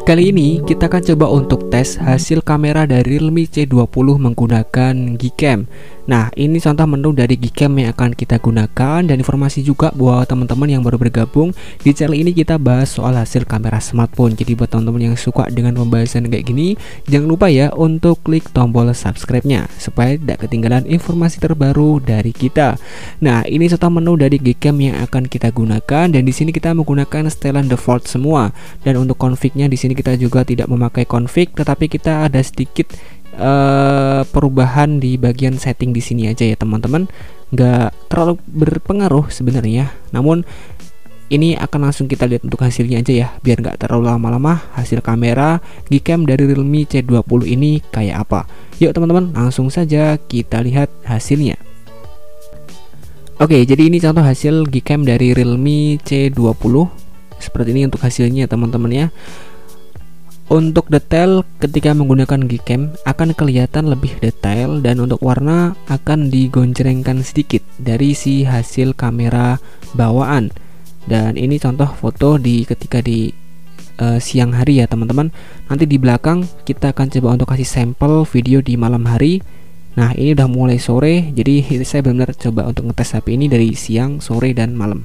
Kali ini kita akan coba untuk tes hasil kamera dari Realme C20 menggunakan Gcam Nah ini contoh menu dari Gcam yang akan kita gunakan Dan informasi juga buat teman-teman yang baru bergabung. Di channel ini kita bahas soal hasil kamera smartphone. Jadi buat teman-teman yang suka dengan pembahasan kayak gini Jangan lupa ya untuk klik tombol subscribe-nya Supaya tidak ketinggalan informasi terbaru dari kita. Nah ini contoh menu dari Gcam yang akan kita gunakan Dan di sini kita menggunakan setelan default semua. Dan untuk config-nya di sini kita juga tidak memakai config tetapi kita ada sedikit uh, perubahan di bagian setting di sini aja ya teman-teman. Nggak terlalu berpengaruh sebenarnya. Namun ini akan langsung kita lihat untuk hasilnya aja ya biar nggak terlalu lama-lama. Hasil kamera Gcam dari Realme C20 ini kayak apa? Yuk teman-teman langsung saja kita lihat hasilnya. Oke jadi ini contoh hasil Gcam dari Realme C20 seperti ini untuk hasilnya teman-teman ya untuk detail ketika menggunakan Gcam akan kelihatan lebih detail dan untuk warna akan digoncengkan sedikit dari si hasil kamera bawaan. Dan ini contoh foto di ketika di uh, siang hari ya teman-teman. Nanti di belakang kita akan coba untuk kasih sampel video di malam hari. Nah ini udah mulai sore, jadi saya benar-benar coba untuk ngetes HP ini dari siang, sore dan malam.